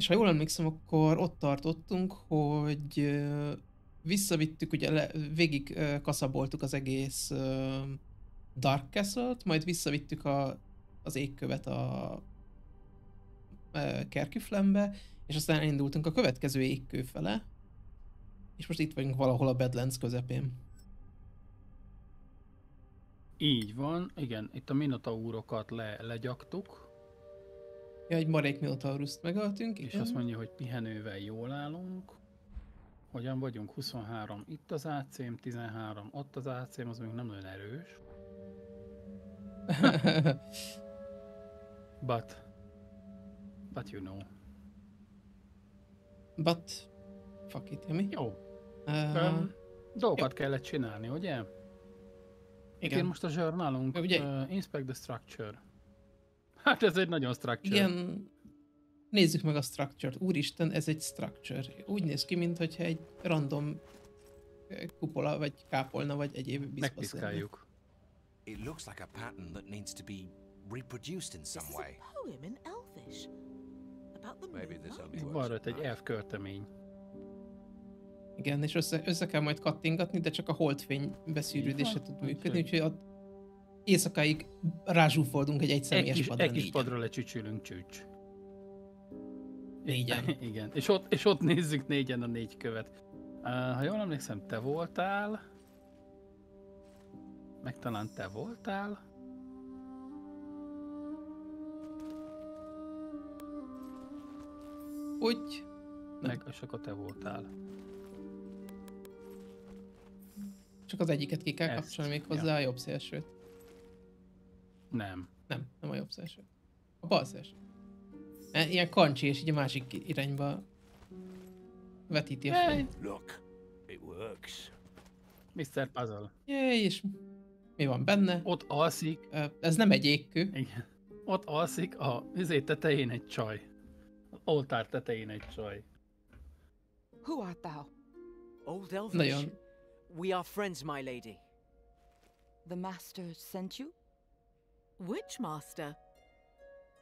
És ha jól emlékszem, akkor ott tartottunk, hogy visszavittük, ugye le, végig kaszaboltuk az egész Dark Castle-t, majd visszavittük a, az égkövet a Kerküflembe, és aztán elindultunk a következő égkő fele, és most itt vagyunk valahol a Badlands közepén. Így van, igen, itt a minotaurokat le, legyaktuk, Ja, egy marék Minotauruszt megöltünk, és igen. azt mondja, hogy pihenővel jól állunk. Hogyan vagyunk? 23 itt az AC-m, 13 ott az AC-m, az még nem nagyon erős. But, but you know. But, fuck it, mi? Jó, Uh, um, dolgokat kellett csinálni, ugye? Igen. Igen. most a zsörnálunk, Ugye- uh, inspect the structure. Hát ez egy nagyon structure. igen, nézzük meg a structure-t. Úristen, ez egy structure. Úgy néz ki, mintha egy random kupola, vagy kápolna, vagy egyéb biztos. Megpiszkáljuk. It looks like a pattern that needs to be reproduced in This some is way. a poem in Elvish about the Maybe light. only Van rajta egy elf költemény. Igen, és össze, össze kell majd kattingatni, de csak a holdfény beszűrődése tud működni, úgyhogy- éjszakáig rázsúfoldunk egy Egy egyszemélyes kis, padra egy kis padra lecsücsülünk csücs. Négyen. Igen, és ott, és ott nézzük négyen a négy követ. Uh, ha jól emlékszem, te voltál. Meg talán te voltál. Úgy, Nem. Meg, és akkor te voltál. csak az egyiket ki kell Ezt, kapcsolni még ja. hozzá a jobb szélsőt. Nem. Nem, nem a jobb szélső. A bal szélső. Mert Ilyen kancsi, és így a másik irányba vetíti a fény. Look, it works. Mr. Puzzle. Jé, és mi van benne? Ott alszik, Ö, Ez nem egy égkő. igen. Ott alszik a vizé tetején egy csaj. Az oltár tetején egy csaj. Who art thou? Old Elvish. Nagyon. We are friends, my lady. The master sent you? Which master?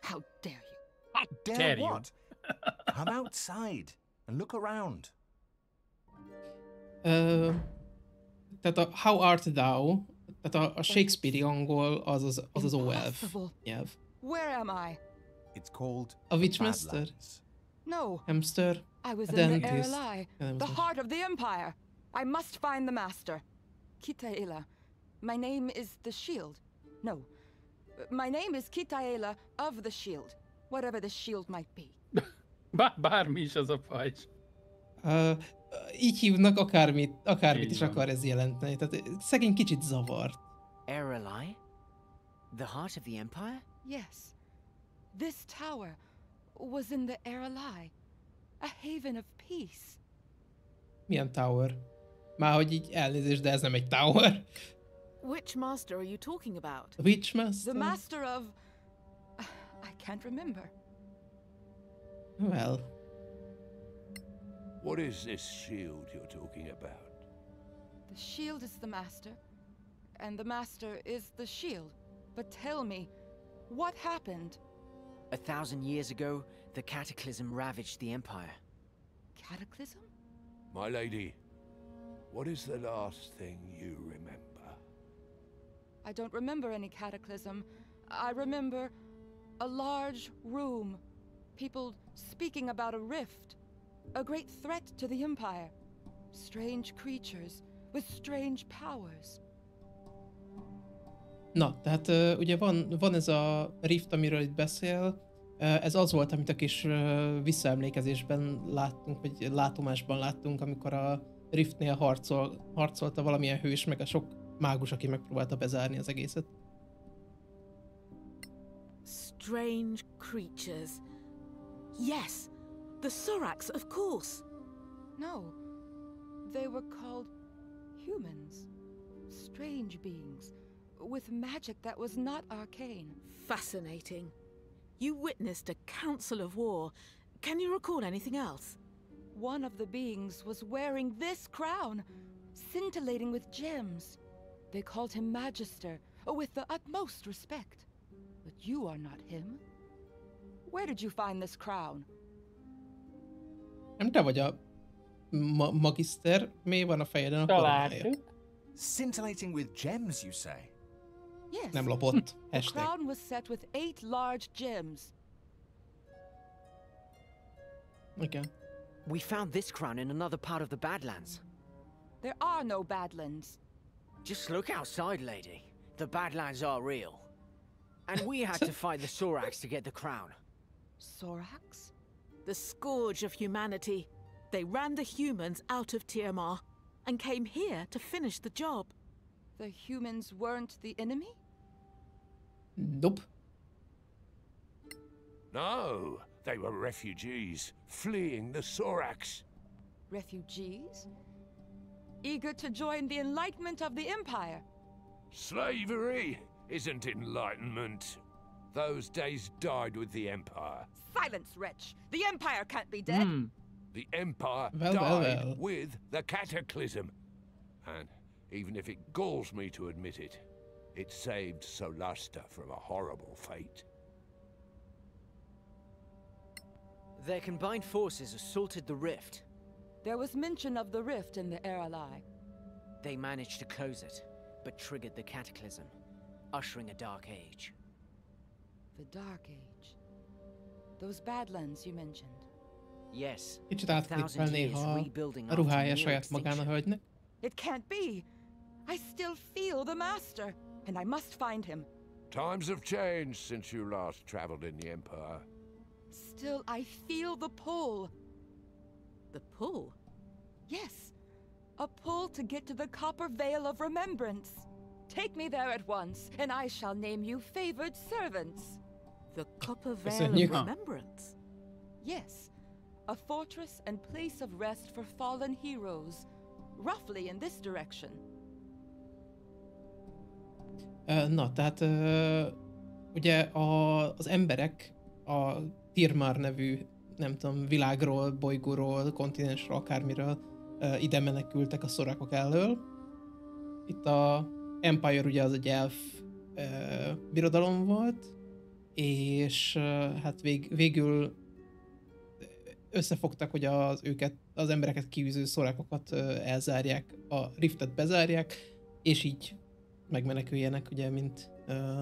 How dare you? Dare, Dare you. what? Come outside and look around. Ö, tehát a How art thou, tehát a, a Shakespeare-i angol az az, az, az óelf Impossible. nyelv. Where am I? It's called A Witchmaster? Badlands. No, Hamster? I was in the dentist. Erelai, the heart of the empire. I must find the master. Kitaela. My name is the shield. No. My name is Kitaela of the shield. Whatever the shield might be. Bár, bármi is az a pajzs. Ö, így hívnak akármit, akármit Így is van. akar ez jelenteni. Tehát szegény kicsit zavart. Erelai? The heart of the Empire? Yes. This tower was in the Erelai, a haven of peace. Milyen tower? Már hogy így elnézést, de ez nem egy tower. Which master are you talking about? Which master? The master of. I can't remember. Well, What is this shield you're talking about? The shield is the master, and the master is the shield. But tell me, what happened? A thousand years ago, the cataclysm ravaged the Empire. Cataclysm? My lady, what is the last thing you remember? I don't remember any cataclysm. I remember a large room, people speaking about a rift, a great threat to the Empire, strange creatures with strange powers. na, tehát ö, ugye van, van ez a rift, amiről itt beszél, Ö, ez az volt, amit a kis ö, visszaemlékezésben láttunk, vagy látomásban láttunk, amikor a riftnél harcol, harcolta valamilyen hős, meg a sok mágus, aki megpróbálta bezárni az egészet. Strange creatures. Yes, the Sorax, of course. No, they were called humans. Strange beings with magic that was not arcane. Fascinating. You witnessed a council of war. Can you recall anything else? One of the beings was wearing this crown, scintillating with gems. They called him Magister, oh, with the utmost respect. But you are not him. Where did you find this crown? Nem te vagy a ma- magiszter, mi van a fejeden a koronája? Scintillating with gems, you say? Yes. Nem lopott. The Hashtag. crown was set with eight large gems. Igen. We found this crown in another part of the Badlands. There are no Badlands. Just look outside, lady. The Badlands are real. And we had to fight the Sorax to get the crown. Sorax? The scourge of humanity. They ran the humans out of Tiamat and came here to finish the job. The humans weren't the enemy? Nope. No, they were refugees fleeing the Sorax. Refugees? Eager to join the enlightenment of the Empire? Slavery isn't enlightenment. Those days died with the Empire. Silence, wretch! The Empire can't be dead! Hmm. The Empire Well, well, died well. with the Cataclysm. And even if it galls me to admit it, it saved Solasta from a horrible fate. Their combined forces assaulted the rift. There was mention of the rift in the Eralai. They managed to close it, but triggered the cataclysm, ushering a dark age. The Dark Age. Those Badlands you mentioned. Yes, Kicsit a átklippel thousand years rebuilding a after ruhája saját magán a hölgynek. It can't be! I still feel the Master, and I must find him. Times have changed since you last traveled in the Empire. Still, I feel the pull. The pull? Yes, a pull to get to the Copper Veil of Remembrance. Take me there at once, and I shall name you favored servants. The Copper Veil of Remembrance. Yes, a fortress and place of rest for fallen heroes, roughly in this direction. Ö, Na, tehát ö, ugye a, az emberek a Tirmar nevű, nem tudom, világról, bolygóról, kontinensről, akármiről ide menekültek a szorakok elől. Itt a Empire ugye az egy elf birodalom volt, és hát vég, végül összefogtak, hogy az őket, az embereket kiűző szorákokat elzárják, a riftet bezárják, és így megmeneküljenek, ugye, mint ö,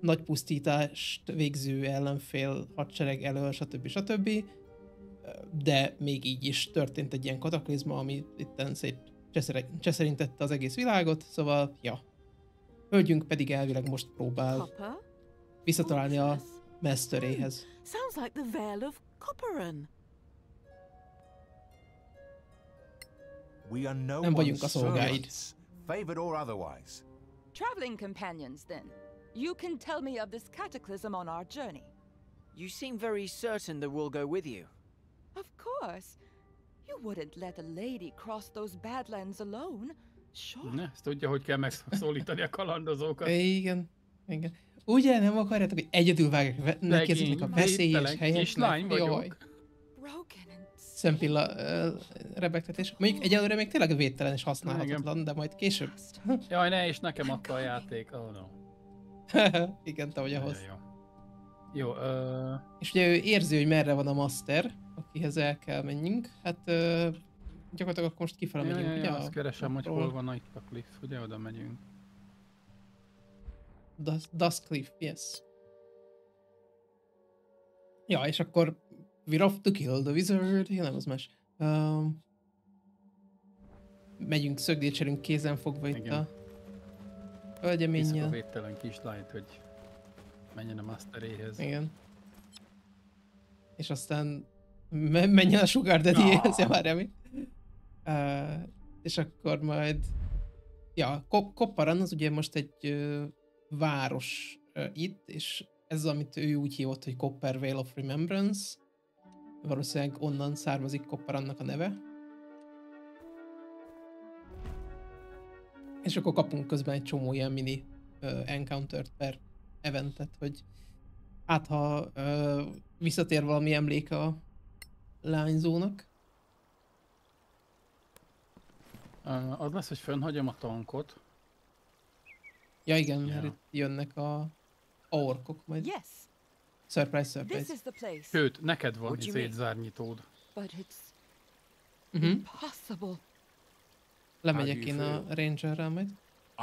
nagy pusztítást végző ellenfél hadsereg elől, stb. stb. De még így is történt egy ilyen kataklizma, ami itten szét cseszerintette az egész világot, szóval, ja. Hölgyünk pedig elvileg most próbál visszatalálni a mesztöréhez. Sounds like the Vale of Copperan. Nem vagyunk a szolgáid. favored or otherwise. Traveling companions, then. You can tell me of this cataclysm on our journey. You seem very certain that we'll go with you. Of course. You wouldn't let a lady cross those badlands alone, sure? Ne, ezt tudja, hogy kell megszólítani a kalandozókat. Igen, igen. Ugye nem akarjátok, hogy egyedül vágják neki ezeknek a veszélyes helyeknek? kislány vagyok. Jaj. Szempilla uh, rebegtetés. Mondjuk egyelőre még tényleg védtelen és használhatatlan, de majd később. Jaj, ne, és nekem adta a játék. Oh no. Igen, te vagy ahhoz. Jó. Jó, ö, És ugye ő érzi, hogy merre van a master, akihez el kell menjünk. Hát uh, gyakorlatilag akkor most kifele ja, megyünk, ja, ugye? ja, a azt keresem, hogy hol van itt a cliff, ugye oda megyünk. Dus- Duskcliff, yes. Ja, és akkor we're off to kill the wizard, ja, nem az más. Um, megyünk, szögdécselünk kézen fogva itt Igen. a Viszok a hölgyeménnyel. védtelen kislányt, hogy menjen a masteréhez. Igen. És aztán menjen a Sugar Daddy-hez, ja, várjál. Uh, és akkor majd... Ja, Ko- Kopparan az ugye most egy uh, város uh, itt, és ez az, amit ő úgy hívott, hogy Copper Vale of Remembrance. Valószínűleg onnan származik Kopparannak a neve. És akkor kapunk közben egy csomó ilyen mini uh, encounter per eventet, hogy hát ha uh, visszatér valami emlék a lányzónak. Az lesz, hogy fönnhagyom a tankot. Ja igen, mert Ja. itt jönnek a, a orkok majd. Yes, Surprise, surprise. Sőt, neked van What do you izét mean? zárnyitód. but it's Uh-huh. impossible. Lemegyek én a rangerrel majd.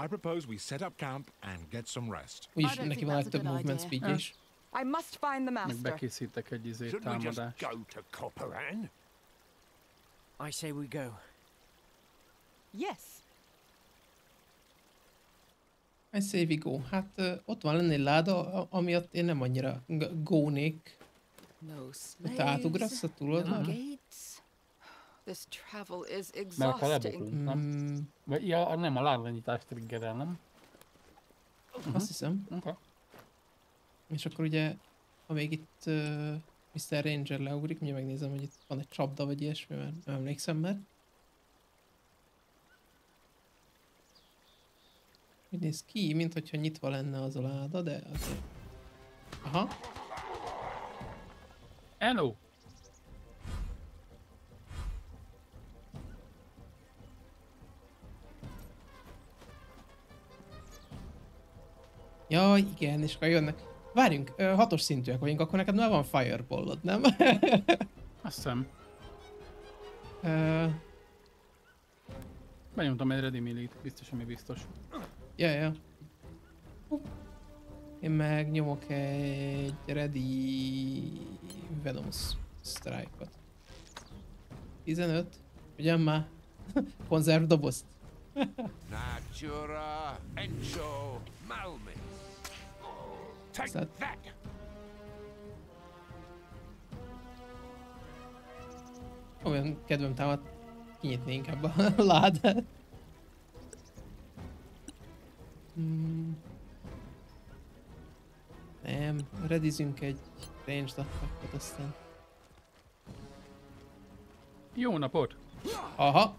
I propose we set up camp and get some rest. Úgyis neki van a a több movement speedje is. I must find the Meg master. bekészítek egy izét Should we just támadást. go to Copperan? I say we go. Yes. I say we go. Hát ott van lenne egy láda, a- amiatt én nem annyira gónék. No Hogy te átugrasz a no gates. This travel is exhausting. nem? Mm, Vagy ja, nem, a láblenyítást triggerel, nem? azt hiszem. Okay. És akkor ugye, ha még itt uh, Mr. Ranger leugrik, ugye megnézem, hogy itt van egy csapda vagy ilyesmi, mert nem emlékszem már. Úgy néz ki, mint hogyha nyitva lenne az a láda, de azért... Aha, Hello! ja igen, és akkor jönnek. Várjunk, hatos szintűek vagyunk, akkor neked már van fireballod, nem? Azt hiszem. Ö, Benyomtam egy ready millit, biztos, ami biztos. Ja, ja. Én meg nyomok egy Ready Venomous Strike-ot. 15. Ugyan már? Konzerv dobozt. Natura Encho Malmis. Take that- that! Olyan kedvem támad, kinyitni inkább a ládát. Hmm. Nem, redizünk egy range attackot aztán. Jó napot! Aha!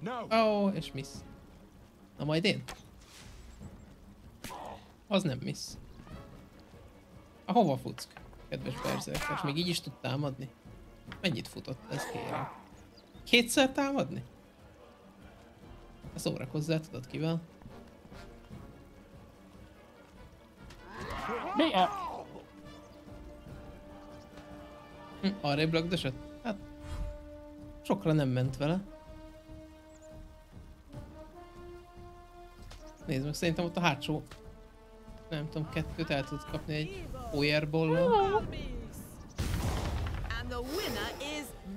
No! Ó, oh, és miss. Na majd én? Az nem miss. Hova futsz, kedves berserkes? Még így is tud támadni? Mennyit futott ez, kérem? Kétszer támadni? Szórakozzál, tudod kivel? Mi. Hm, arrébb lögdösött? Hát... Sokra nem ment vele. Nézd meg, szerintem ott a hátsó... Nem tudom, kettőt el tud kapni egy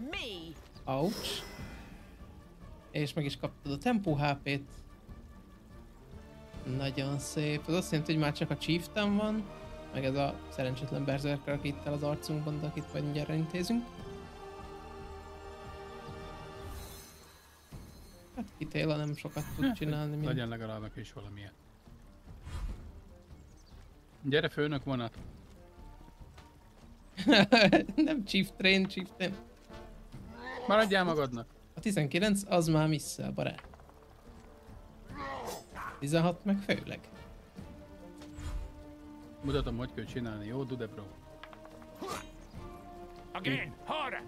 me. Ouch. És meg is kaptad a tempó HP-t. Nagyon szép. Ez azt jelenti, hogy már csak a Chieftain van. Meg ez a szerencsétlen berserker, aki itt el az arcunkban, de akit majd mindjárt intézünk. Hát kitéla nem sokat tud csinálni. Mint... Legyen legalább is valamilyen. Gyere főnök vonat. nem Chief Train, Chief Train. Maradjál magadnak. A 19 az már misszel, barát. 16 meg főleg. Mutatom, hogy kell csinálni, jó, Dude bro? Again, harder!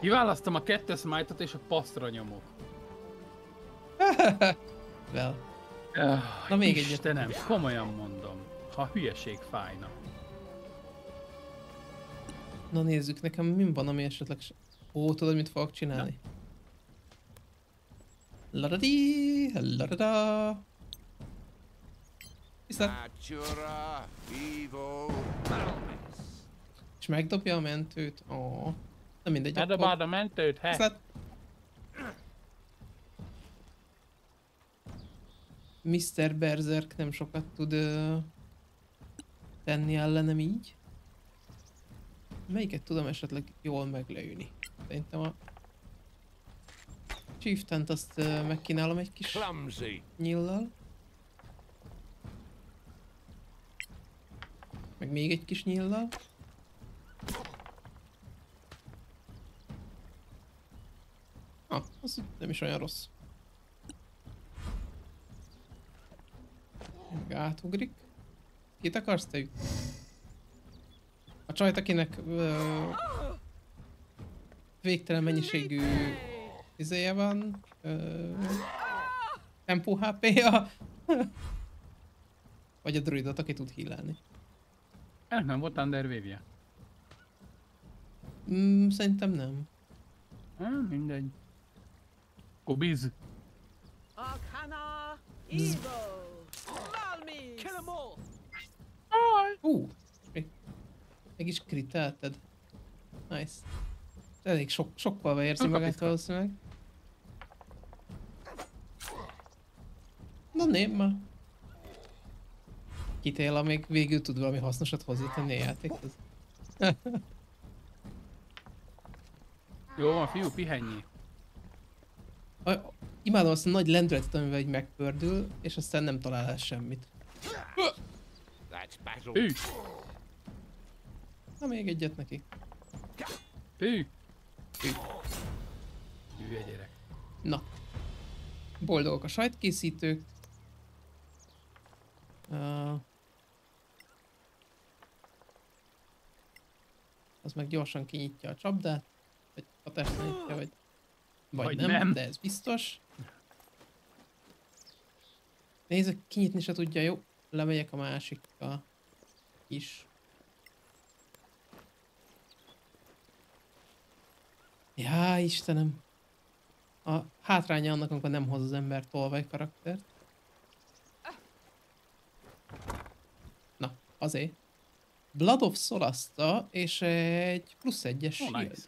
Kiválasztom a kettes smite és a passzra nyomok. Well. Uh, Na, még egyet. Istenem, komolyan mondom. Ha hülyeség fájna. Na nézzük, nekem mi van, ami esetleg... Ó, tudod, mit fogok csinálni? Ladadi, ladada. Viszont, és megdobja a mentőt. Ó. Na mindegy, Ne dobáld a mentőt, he? Viszont... Mr. Berserk nem sokat tud ö, tenni ellenem így. Melyiket tudom esetleg jól meglőni? Szerintem a Chieftain-t azt ö, megkínálom egy kis Clumsy. nyillal. Meg még egy kis nyillal. Ah, az nem is olyan rossz. Meg átugrik. Kit akarsz te? A csajt, akinek ö, végtelen mennyiségű izéje van, ö, tempó HP-ja, vagy a druidot, aki tud hílelni. Ennek nem volt Underwave-je. Mm, szerintem nem. Ah, mindegy. Kobiz. Arcana Evo. Valmis. Kill them all! Ú, még, meg is kritelted. Nice. Elég sok, sokkal érzi magát valószínűleg. Na nézd már. Kitél, amíg végül tud valami hasznosat hozzátenni a játékhoz. Jó van, fiú, pihenjé. A- Imádom azt a nagy lendületet, amivel így megpördül, és aztán nem talál el semmit. Hű, Na még egyet neki. hű. Hülye gyerek. Na. Boldogok a sajtkészítők. Uh, az meg gyorsan kinyitja a csapdát, vagy hatást nyitja, vagy, vagy, Vagy nem, nem. de ez biztos. Nézd, kinyitni se tudja, jó. Lemegyek a másikkal is. Já, Istenem. A hátránya annak, amikor nem hoz az ember tolvaj karaktert. Na, azért. Blood of Solaszta és egy plusz egyes Oh, shield. nice.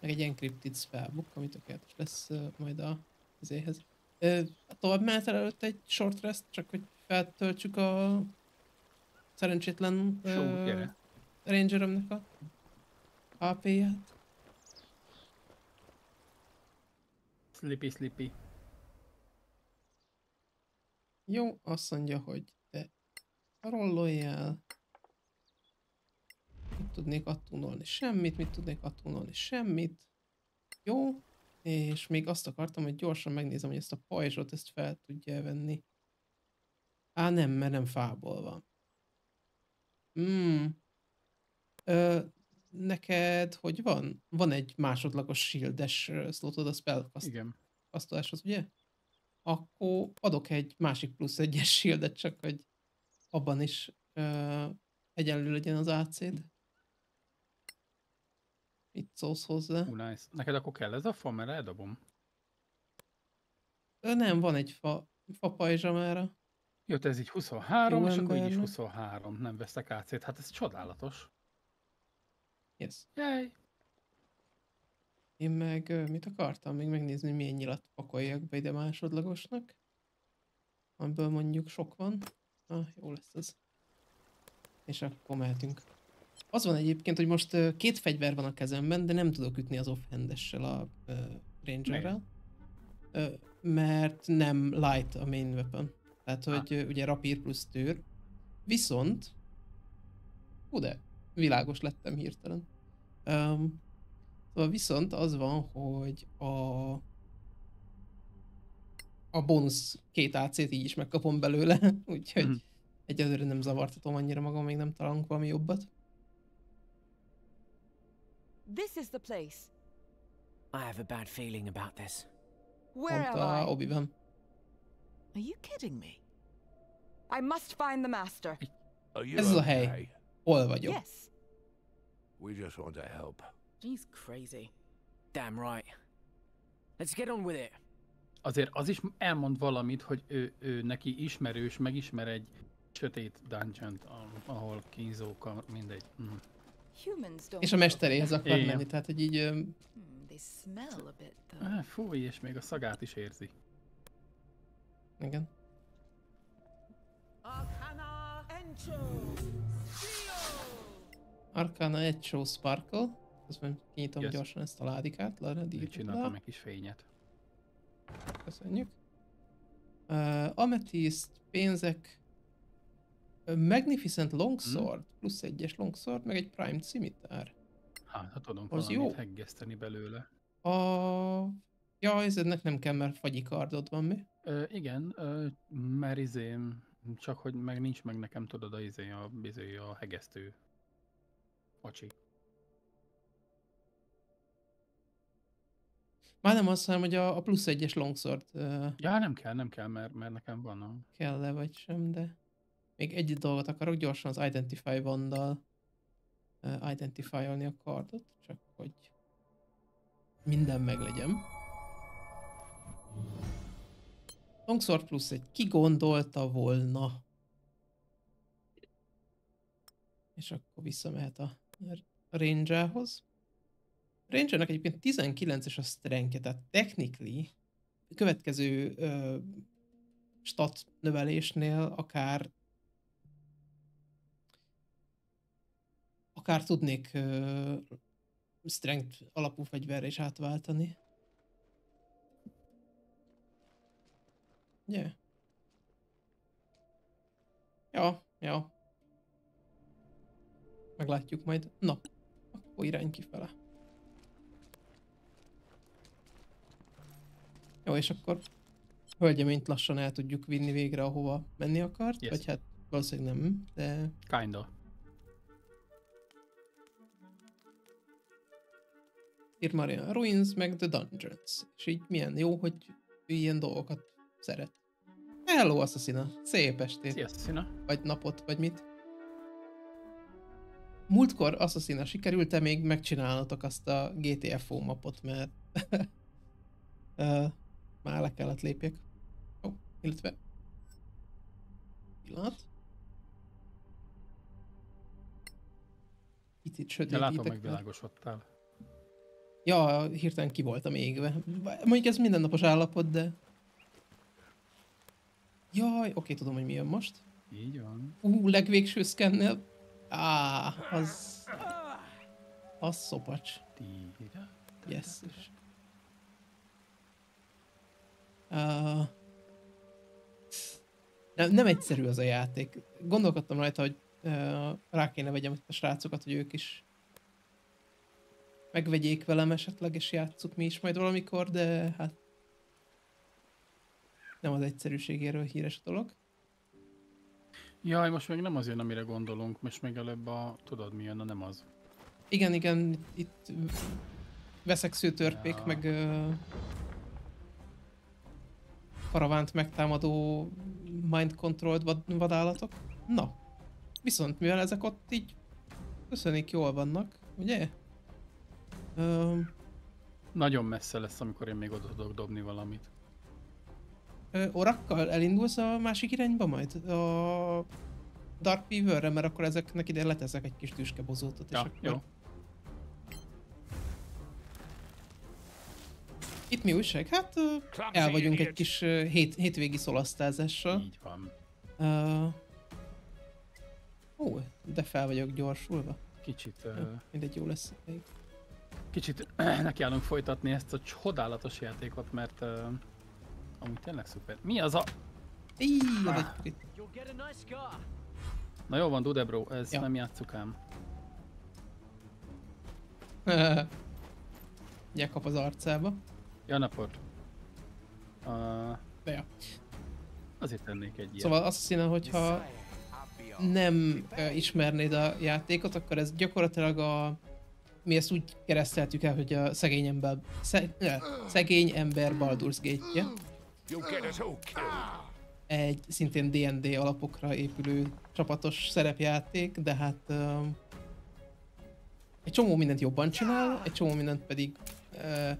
Meg egy encrypted spellbook, ami tökéletes lesz uh, majd a azéhez. Uh, tovább mehet előtt egy short rest, csak hogy feltöltsük a szerencsétlen Só, uh, rangerömnek a HP-ját. Slippy, slippy. Jó, azt mondja, hogy te rolloljál. Mit tudnék attunolni? Semmit. Mit tudnék attunolni? Semmit. Jó. És még azt akartam, hogy gyorsan megnézem, hogy ezt a pajzsot ezt fel tudja venni. Á, nem, mert nem fából van. Hmm. Ö, neked hogy van? Van egy másodlagos shieldes slotod a spellcast Igen. kasztoláshoz, ugye? Akkor adok egy másik plusz egyes shieldet, csak hogy abban is ö, egyenlő legyen az AC-d. Mit szólsz hozzá? Ú, nice. Neked akkor kell ez a fa, mert eldobom. Ö, nem, van egy fa, fa pajzsamára. Jó, te ez így 23, Jó és akkor így is embernek. 23. Nem vesztek AC-t. Hát ez csodálatos. Yes. Jaj. Én meg mit akartam? Még megnézni, milyen nyilat pakoljak be ide másodlagosnak. Amiből mondjuk sok van. Ah, jó lesz ez. És akkor mehetünk. Az van egyébként, hogy most két fegyver van a kezemben, de nem tudok ütni az offhandessel a ö, rangerrel. Ö, mert nem light a main weapon. Tehát, hogy ö, ugye rapír plusz tőr. Viszont... Hú de, világos lettem hirtelen. Um, Szóval viszont az van, hogy a a bónusz két AC-t így is megkapom belőle, úgyhogy Mhm. egyelőre nem zavartatom annyira magam, még nem találunk valami jobbat. This is the place. I have a bad feeling about this. Where am I? Obi-Wan. Are you kidding me? I must find the master. Are you Ez az a okay? hely. Hol vagyok? Yes. We just want to help. He's crazy. Damn right. Let's get on with it. Azért az is elmond valamit, hogy ő, ő neki ismerős, megismer egy sötét dungeon ahol kínzók, mindegy. Mm. És a mesteréhez akar Igen. menni, tehát hogy így... ö, Hmm. Ah, fúj, és még a szagát is érzi. Igen. Arcana show sparkle. Közben kinyitom Yes. gyorsan ezt a ládikát. Díjat csináltam egy kis fényet. Köszönjük. Uh, Amethyst, pénzek, Magnificent Longsword, plusz egyes Longsword, meg egy Prime Scimitar. Hát, ha tudom Az valamit jó. heggeszteni belőle. A... Ja, ez ennek nem kell, mert fagyi kardod van mi? Ö, igen, ö, mert izém, csak hogy meg nincs meg nekem, tudod, a izé, a, izé, a hegesztő facsi. Már nem azt hanem, hogy a, a plusz egyes Longsword uh, Ja, nem kell, nem kell, mert, mert nekem van a... kell-e vagy sem, de... Még egy dolgot akarok, gyorsan az Identify Vandal uh, identify a kardot, csak hogy minden meglegyen. Longsword plusz egy kigondolta volna. És akkor visszamehet a a range-hoz. A ranger egyébként 19-es a strength tehát technically következő ö, stat növelésnél akár akár tudnék ö, strength alapú fegyverre is átváltani. Ugye? Yeah. Ja, ja. Meglátjuk majd. Na, akkor irány kifele. Jó, és akkor hölgyeményt lassan el tudjuk vinni végre, ahova menni akart, yes. vagy hát valószínűleg nem, de... Kinda. Irmarian Ruins, meg The Dungeons. És így milyen jó, hogy ilyen dolgokat szeret. Hello, Assassina! Szép estét! Szia, Assassina! Vagy napot, vagy mit? Múltkor Assassina sikerült-e még megcsinálnotok azt a GTFO mapot, mert uh, már le kellett lépjek. Ó, oh, illetve... Pillanat. Itt itt sötét. De látom, megvilágosodtál. Ja, hirtelen ki voltam égve. Mondjuk ez mindennapos állapot, de... Jaj, oké, tudom, hogy mi jön most. Így van. Ú, legvégső szkennél. Á, az... Az szopacs. Yes. Uh, nem, nem egyszerű az a játék. Gondolkodtam rajta, hogy uh, rá kéne vegyem a srácokat, hogy ők is megvegyék velem esetleg, és játsszuk mi is majd valamikor, de hát nem az egyszerűségéről híres a dolog. Jaj, most még nem az jön, amire gondolunk, most még előbb a, tudod mi jön, a nem az. Igen, igen, itt veszeksző törpék, ja. meg uh, karavánt megtámadó mind controlled vad, vadállatok. Na, viszont mivel ezek ott így köszönik jól vannak, ugye? Uh, Nagyon messze lesz, amikor én még oda tudok dobni valamit. Uh, orakkal elindulsz a másik irányba majd? A Dark Weaver-re, mert akkor ezeknek ide leteszek egy kis tüskebozótot. Ja, és akkor... jó. Itt mi újság? Hát el vagyunk egy kis hét, hétvégi szolasztázással. Így van. Uh, ó, de fel vagyok gyorsulva. Kicsit... Uh, ja, mindegy, jó lesz. Még. Kicsit nekiállunk folytatni ezt a csodálatos játékot, mert uh, amúgy tényleg szuper. Mi az a... Ah. Na jó van, Dudebro, ez ja. nem játsszuk ám. kap az arcába. Ja, napot. Uh, De ja. Azért tennék egy ilyet. Szóval azt hiszem, hogyha nem uh, ismernéd a játékot, akkor ez gyakorlatilag a... Mi ezt úgy kereszteltük el, hogy a szegény ember... Sze, ne, szegény ember Baldur's Gate-je. Egy szintén D&D alapokra épülő csapatos szerepjáték, de hát... Uh, egy csomó mindent jobban csinál, egy csomó mindent pedig uh,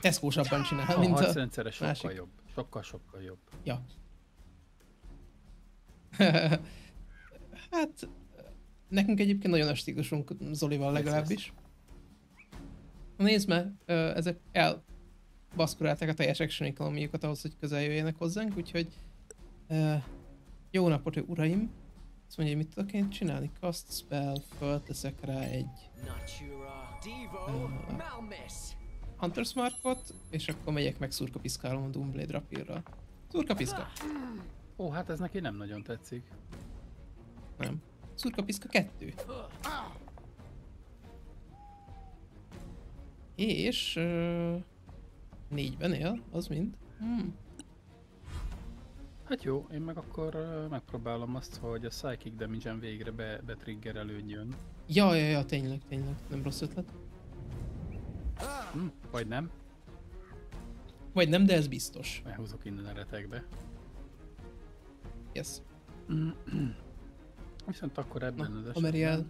Tesco-sabban csinál, a mint a harcrendszere sokkal másik. jobb. Sokkal, sokkal jobb. Ja. hát, nekünk egyébként nagyon a stílusunk Zolival legalábbis. Nézd meg, ezek elbaszkurálták a teljes action economy ahhoz, hogy közel jöjjenek hozzánk, úgyhogy jó napot, uraim! Azt mondja, hogy mit tudok én csinálni? Cast spell, fölteszek rá egy... Uh, Hunter's Markot, és akkor megyek meg szurkapiszkálom a Doomblade Rapirral. Szurkapiszka! Ó, hát ez neki nem nagyon tetszik. Nem. Szurkapiszka 2. És... Uh, négyben él, az mind. Hmm. Hát jó, én meg akkor megpróbálom azt, hogy a Psychic Damage-en végre be, betriggerelődjön. Ja, ja, ja, tényleg, tényleg, nem rossz ötlet. Hm, vagy nem. Vagy nem, de ez biztos. Elhúzok innen a retekbe. Yes. Viszont akkor ebben Na, az esetben... Ameriel,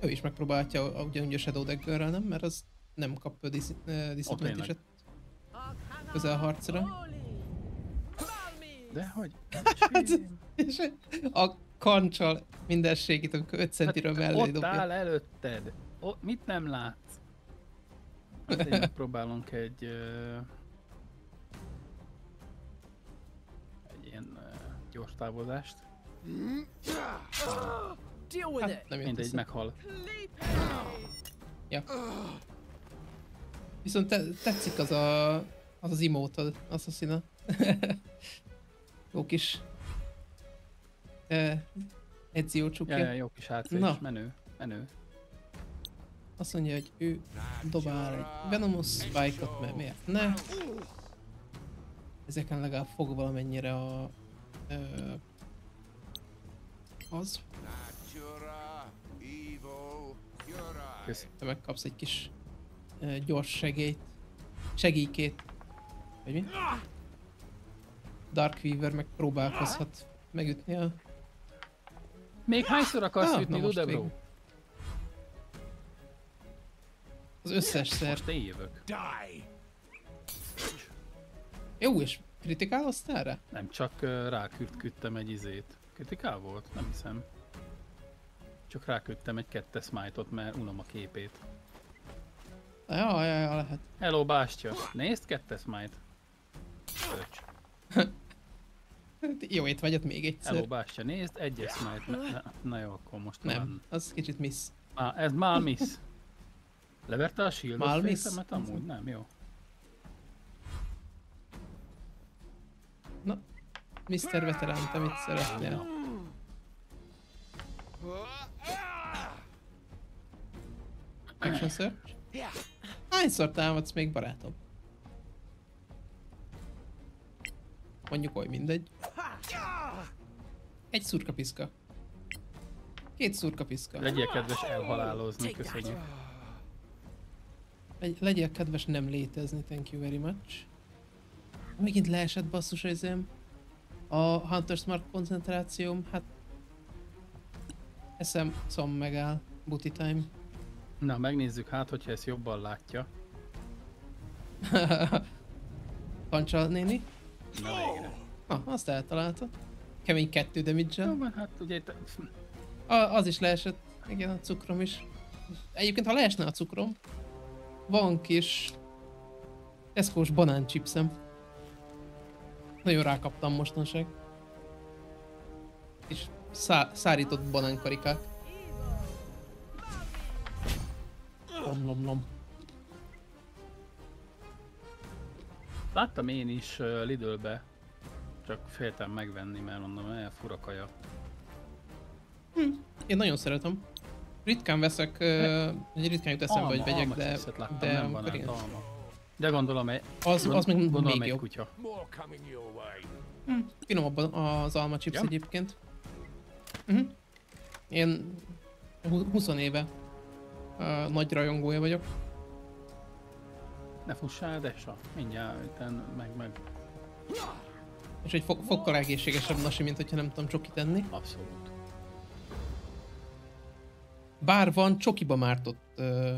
ő is megpróbálja ugyanúgy a Shadow Daggerrel, nem? Mert az nem kap disadvantage-et Arcana közelharcra. Holy. De hogy? Hát, és a kancsal mindenségét, amikor 5 centiről mellé Hát, ott dobja. áll előtted. O, mit nem látsz? Hát én megpróbálunk egy... ö, egy ilyen ö, gyors távozást. Deal with it. Hát, nem jött Mindegy, meghal. Ja. Viszont te, tetszik az a, az, az emote az a színe. Jó kis eh, Ezio csukja. Ja, ja, jó kis Na. menő, menő. Azt mondja, hogy ő dobál egy Venomous Spike-ot, mert miért ne? Ezeken legalább fog valamennyire a... Ö, az. Kösz. te megkapsz egy kis ö, gyors segélyt. Segélykét. Vagy mi? Darkweaver meg próbálkozhat megütni a... Még hányszor akarsz Ah, ütni, még. Az összes szer. Most én jövök. Die! Jó, és kritikálsz erre? Nem, csak uh, ráküldtem egy izét. Kritikál volt? Nem hiszem. Csak ráküldtem egy kettes smite-ot, mert unom a képét. Ja, ja, ja, lehet. Hello, Bástya! Nézd, kettes smite. Öcs. Jó étvágyat még egyszer. Hello, Bástya, nézd, egyes smite. Na, na, na jó, akkor most Nem, már... az kicsit miss. Á, ez már miss. Leverte a shield Malmiss? fétemet amúgy? Nem, jó. Mr. Veterán, te mit szeretnél? Action search? Hányszor támadsz még barátom? Mondjuk oly mindegy. Egy szurka piszka. Két szurka piszka. Legyél kedves elhalálozni, köszönjük. Legy, legyél kedves nem létezni, thank you very much. Megint leesett basszus ezem. A Hunter's Mark koncentrációm, hát... Eszem, szom megáll. Booty time. Na, megnézzük hát, hogyha ezt jobban látja. Kancsal néni. Na végre. Ah, azt eltalálta. Kemény kettő damage Jó, van, hát ugye itt... A, az is leesett. Igen, a cukrom is. Egyébként, ha leesne a cukrom, van kis Tesco-s banán chipsem. Nagyon rákaptam mostanság. És szá szárított banánkarikák. Lom, lom, lom. Láttam én is uh, Lidlbe, csak féltem megvenni, mert mondom, el fura kaja. Én nagyon szeretem. Ritkán veszek, uh, ritkán jut eszembe, hogy vegyek, alma de, láttam, de nem van igen. alma. De gondolom, egy, Az, az még, gondolom még egy jobb. kutya. Way. Finomabb az alma chips Ja? egyébként. Uh-huh. Én hu- 20 éve uh, nagy rajongója vagyok. Ne fussál, Desa. Mindjárt, itten meg, meg. És egy fo- fokkal egészségesebb nasi, mint hogyha nem tudom csoki tenni. Abszolút. Bár van csokiba mártott uh,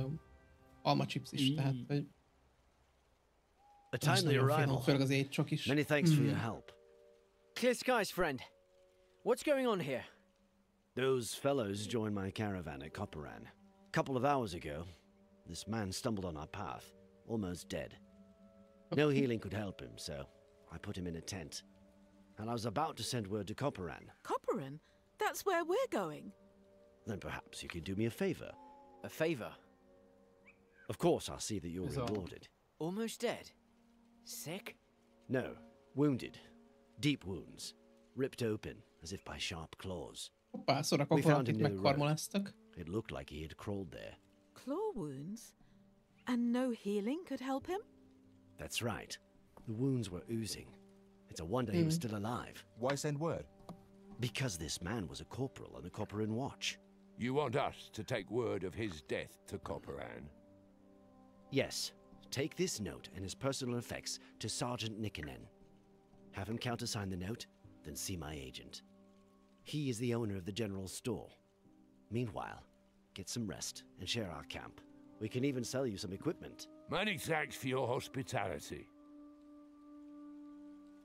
alma chips is, tehát hogy A az is timely arrival. főleg az égy csokis. Many thanks for your Mm. help. Clear skies, friend. What's going on here? Those fellows joined my caravan at Copperan. A couple of hours ago, this man stumbled on our path, almost dead. No healing could help him, so I put him in a tent. And I was about to send word to Copperan. Copperan? That's where we're going. Then perhaps you could do me a favor. A favor. Of course, I'll see that you're rewarded. Almost dead. Sick? No, wounded. Deep wounds. Ripped open, as if by sharp claws. Hoppá, szorakok We found him near the road. megkarmoláztak. It looked like he had crawled there. Claw wounds? And no healing could help him? That's right. The wounds were oozing. It's a wonder he was hmm. still alive. Why send word? Because this man was a corporal on the Copperan Watch. You want us to take word of his death to Copperan? Yes, take this note and his personal effects to Sergeant Nikkonen. Have him countersign the note, then see my agent. He is the owner of the general store. Meanwhile, get some rest and share our camp. We can even sell you some equipment. Many thanks for your hospitality.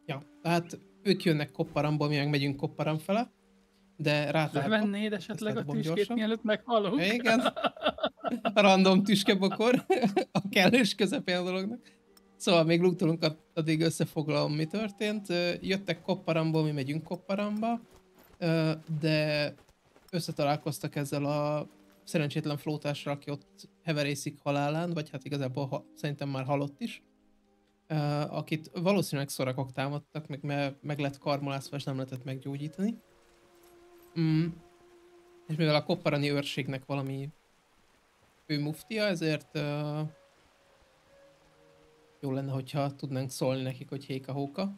Ja, tehát ők jönnek Kopparamból, mi meg megyünk Kopparam fele, de rátalálva... Levennéd esetleg a dobom tüskét, gyorsan. mielőtt meghalunk? Igen. Random tüskebokor a kellős közepén a dolognak. Szóval még lootolunk, add- addig összefoglalom, mi történt. Jöttek Kopparamból, mi megyünk Kopparamba, de összetalálkoztak ezzel a szerencsétlen flótásra, aki ott heverészik halálán, vagy hát igazából ha, szerintem már halott is. Akit valószínűleg szorakok támadtak, meg, me- meg lett karmolászva, és nem lehetett meggyógyítani. Mm. És mivel a kopparani őrségnek valami ő muftia, ezért uh, jó lenne, hogyha tudnánk szólni nekik, hogy héka hóka.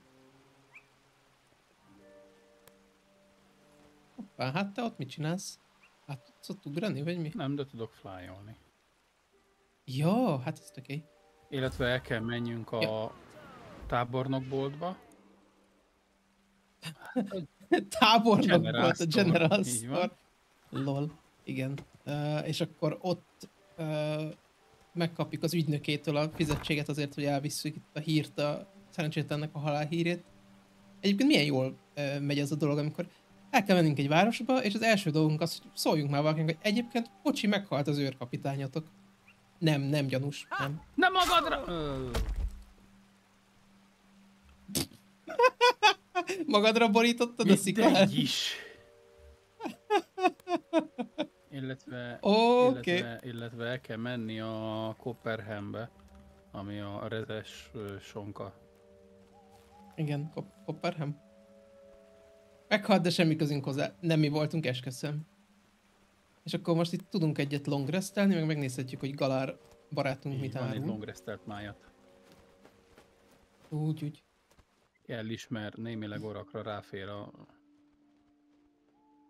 Hoppá, hát te ott mit csinálsz? Hát tudsz ott ugrani, vagy mi? Nem, de tudok flyolni. Ja, hát ez oké. Illetve el kell menjünk a Ja. tábornokboltba. Tábornok volt a General. Store. Lol, igen. Uh, és akkor ott megkapjuk az ügynökétől a fizetséget azért, hogy elvisszük itt a hírt, a szerencsétlennek a halálhírét. Egyébként milyen jól uh, megy ez a dolog, amikor el kell mennünk egy városba, és az első dolgunk az, hogy szóljunk már valakinek, hogy egyébként Pocsi meghalt az őrkapitányotok. Nem, nem gyanús, nem. Nem magadra! Ö, Magadra borítottad a sziklát? Is. Illetve, Oké. illetve, illetve el kell menni a Copperhambe, ami a rezes sonka. Igen, Copperham. Meghalt, de semmi közünk hozzá. Nem mi voltunk, esküszöm. És akkor most itt tudunk egyet long restelni, meg megnézhetjük, hogy Galár barátunk Így mit van, egy árul. long restelt májat. Úgy, úgy. Kell is, mert némileg orakra ráfér a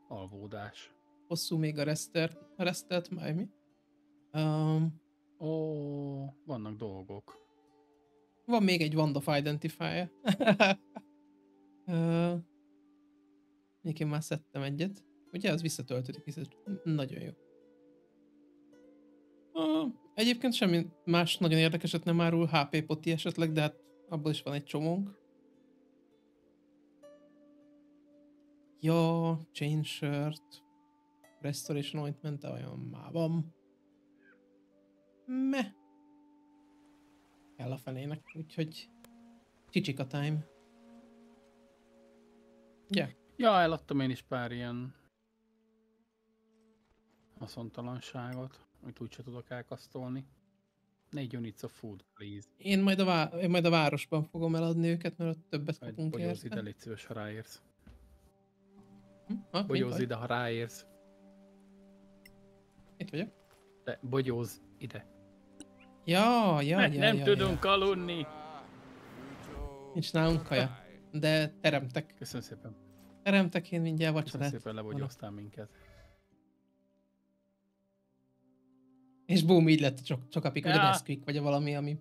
alvódás. Hosszú még a restert, a restelt máj, mi? Um, Ó, vannak dolgok. van még egy Wand of Identifier. uh, még én már szedtem egyet. Ugye, az visszatöltődik, vissza... Nagyon jó. Uh, egyébként semmi más nagyon érdekeset nem árul, HP poti esetleg, de hát abból is van egy csomónk. Ja, chain shirt, restoration ointment, olyan már van. Meh. Kell a fenének, úgyhogy csicsika time. Ja, Ja, eladtam én is pár ilyen haszontalanságot, amit úgyse tudok elkasztolni. Négy units of food, please. én majd, a vá- én majd a városban fogom eladni őket, mert ott többet Vagy kapunk bogyózz ide, érte. légy szíves, ha ráérsz. Hm? Ha, Bogyózz ide, ha ráérsz. Vagyok. De bogyózz ide. Ja, ja, Mert ja, nem ja, tudunk aludni. Ja. Nincs nálunk kaja. De teremtek. Köszönöm szépen. Teremtek én mindjárt Köszönöm vacsorát. szépen, lebogyóztál minket. És boom, így lett a csok- csokapik, vagy a Ja. Nesquik, vagy a valami, ami...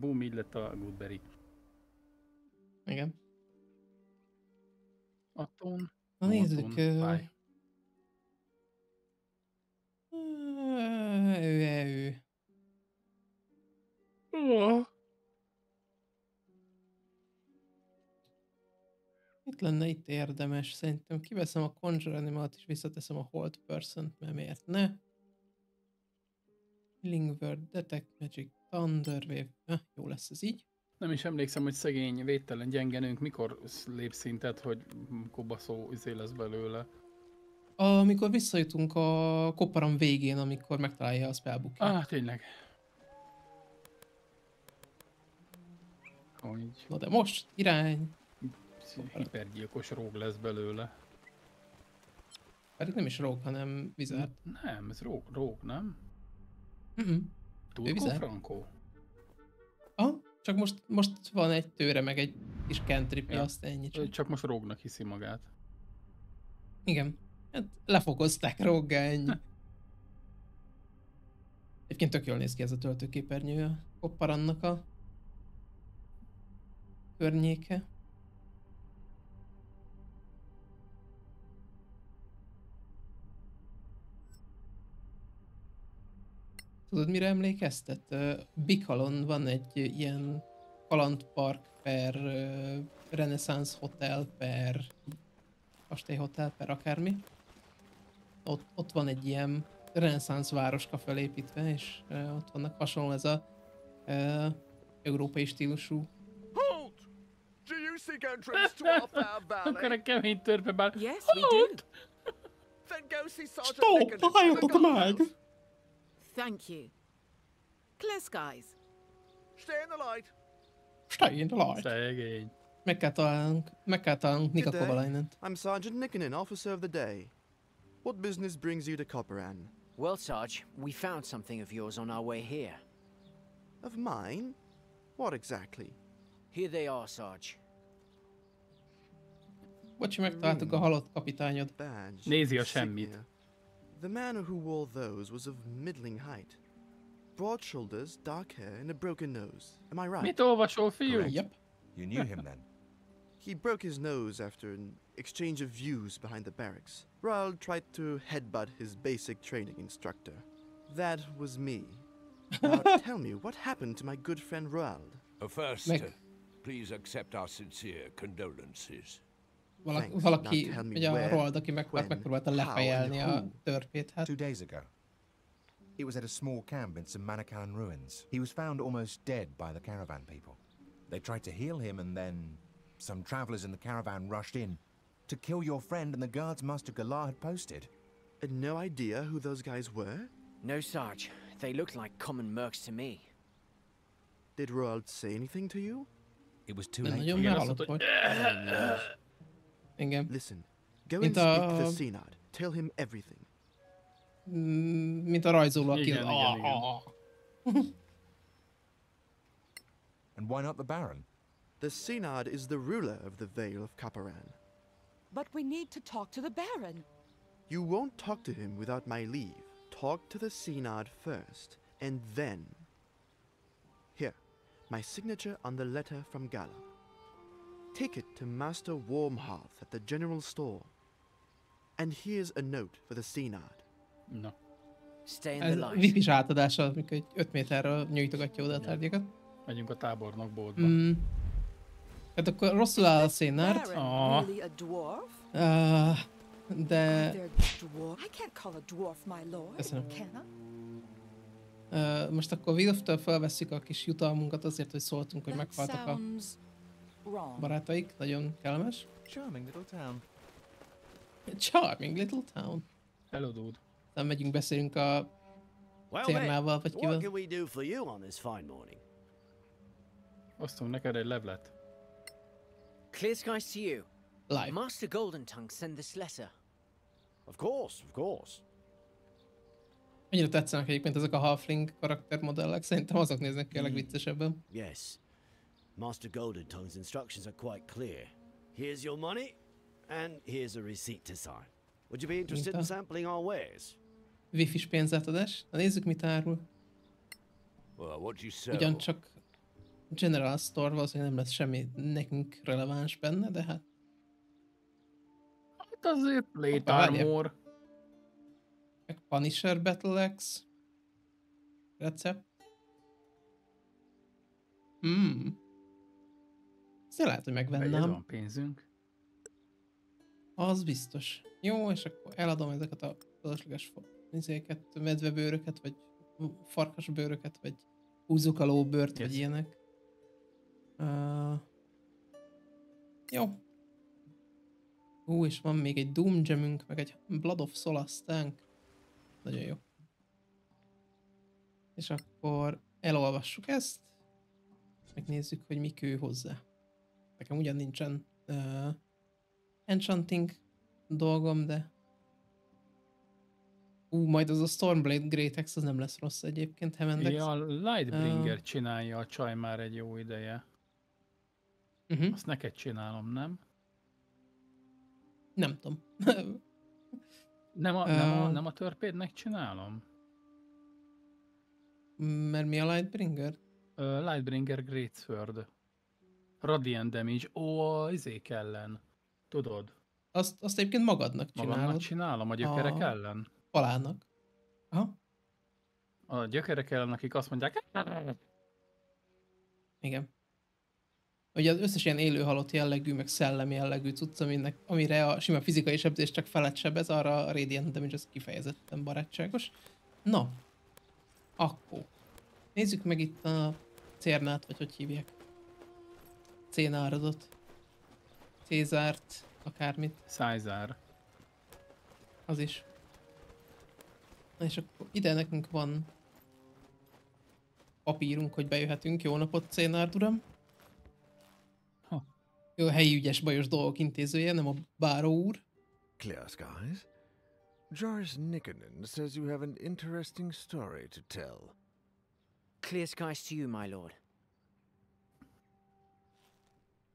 Boom, így lett a Goodberry. Igen. Aton. Na nézzük. Aton, fáj. ö, Ő, ő. Mit lenne itt érdemes? Szerintem kiveszem a Conjure Animal-t és visszateszem a Hold person mert miért ne? Healing Word, Detect Magic, Thunder Wave. Eh, jó lesz ez így. Nem is emlékszem, hogy szegény, védtelen gyengenünk mikor lép szintet, hogy kobaszó izé lesz belőle. Amikor visszajutunk a Kopparam végén, amikor megtalálja a spellbook Ah, tényleg. Hogy Na de most, irány! hipergyilkos róg lesz belőle. Pedig nem is rogue, hanem wizard. Nem, ez róg, róg nem? Mm-mm. Turco wizard. Franco? Ah, csak most, most van egy tőre, meg egy kis cantrip Ja. azt ennyi csak. Csak most rógnak hiszi magát. Igen. Hát lefokozták roggá ennyi. Egyébként tök jól néz ki ez a töltőképernyő a Kopparannak a környéke. tudod mire emlékeztet? Bikalon van egy ilyen kalandpark per Renaissance Hotel per kastélyhotel per akármi. Ott, ott van egy ilyen reneszánsz városka felépítve, és ö, ott vannak hasonló ez a ö, európai stílusú Halt! Do you seek entrance to our fair Akkor valley? a kemény törpe bár... Yes, we do. Then go see Sergeant Stop! Álljatok meg! Thank you. Clear skies. Stay in the light. Stay in the light. Szegény. Meg kell találnunk, meg kell találnunk Nika. Kovalainen-t. I'm Sergeant Nikkonen, officer of the day. What business brings you to Copperan? Well, Sarge, we found something of yours on our way here. Of mine? What exactly? Here they are, Sarge. Bocsi, megtaláltuk a hmm. halott kapitányod. Badge. Nézi a semmit. insignia. The man who wore those was of middling height. Broad shoulders, dark hair, and a broken nose. Am I right? Mit olvasol, fiú? Yep. You knew him then? He broke his nose after an exchange of views behind the barracks. Roald tried to headbutt his basic training instructor. That was me. Now tell me, what happened to my good friend Roald? Uh, first, Meg- uh, please accept our sincere condolences. Vala, Thanks. valaki, Now tell me ugye a where, Roald, meg, when, megpróbálta how, lefejelni and a törpét, hát Two days ago. It was at a small camp in some Manakalan ruins. He was found almost dead by the caravan people. They tried to heal him, and then some travelers in the caravan rushed in to kill your friend and the guards Master Galar had posted. And no idea who those guys were? No, Sarge. They looked like common mercs to me. Did Roald say anything to you? It was too de late. nagyon Igen, azt halott mondta, hogy volt. Igen. Listen, go Mint and speak to a- the Synod. Tell him everything. Mm, Mint a rajzoló, aki... Igen, igen, igen. And why not the Baron? The Synod is the ruler of the Vale of Caparan. But we need to talk to the Baron. You won't talk to him without my leave. Talk to the Synod first, and then. Here, my signature on the letter from Gala. Take it to Master Warmhearth at the general store. And here's a note for the Synod. No. Stay in Ez the light. vipis átadása, amikor egy 5 méterről nyújtogatja oda a tárgyakat. megyünk a tábornok boltba. Mm. Hát akkor rosszul áll a szénárt, dwarf? uh, de Köszönöm. uh, most akkor Wilftől felveszik a kis jutalmunkat azért, hogy szóltunk, hogy meghaltak a barátaik. Nagyon kellemes. Charming little town. Charming little town. Hello, dude. Nem megyünk, beszélünk a mate, vagy kivel. Osztunk neked egy levelet. Clear skies to you. Live. Master Golden Tongue sent this letter. Of course, of course. Mennyire tetszenek egyébként ezek a halfling karaktermodellek, szerintem azok néznek ki a legviccesebben. Yes. Master Golden Tongue's instructions are quite clear. Here's your money, and here's a receipt to sign. Would you be interested in sampling our wares? Wifi-s pénzátadás. Na nézzük, mit árul. Well, what do you sell? Ugyancsak General Store valószínűleg nem lesz semmi nekünk releváns benne, de hát Hát azért várjál. Armor. meg Punisher Battle Axe. Recept. Hmm. Ezt lehet, hogy megvennem. van pénzünk. Az biztos. Jó, és akkor eladom ezeket a fölösleges izéket, medvebőröket, vagy farkasbőröket, vagy húzukalóbőrt, vagy Yes. ilyenek. Uh, jó. Ú, és van még egy Doom Gemünk, meg egy Blood of Solace tank. Nagyon jó. És akkor elolvassuk ezt, megnézzük, hogy mi kő hozzá. Nekem ugyan nincsen uh, enchanting dolgom, de... Ú, majd az a Stormblade Great Axe, az nem lesz rossz egyébként, Hemendex. Ja, Lightbringer Ö. csinálja a csaj már egy jó ideje. Uh-huh. Azt neked csinálom, nem? Nem tudom. Nem a, nem a, nem a törpédnek csinálom? Mert mi a Lightbringer? Uh, Lightbringer Greatsword. Radiant damage. Ó, izék ellen. Tudod? Azt, azt egyébként magadnak csinálod. csinálom a gyökerek A- ellen. Palának. Aha. a gyökerek ellen, akik azt mondják, Igen. Ugye az összes ilyen élő halott jellegű, meg szellemi jellegű cucc, aminek, amire a sima fizikai sebzés csak felett sebez, arra a Radiant Damage az kifejezetten barátságos. Na, akkor nézzük meg itt a Cérnát, vagy hogy hívják. Cénáradot. Cézárt, akármit. Szájzár. Az is. Na és akkor ide nekünk van papírunk, hogy bejöhetünk. Jó napot, Cénárd uram. Jó, a helyi ügyes bajos dolgok intézője, nem a báró úr. Clear skies. Joris Nikonin says you have an interesting story to tell. Clear skies to you, my lord.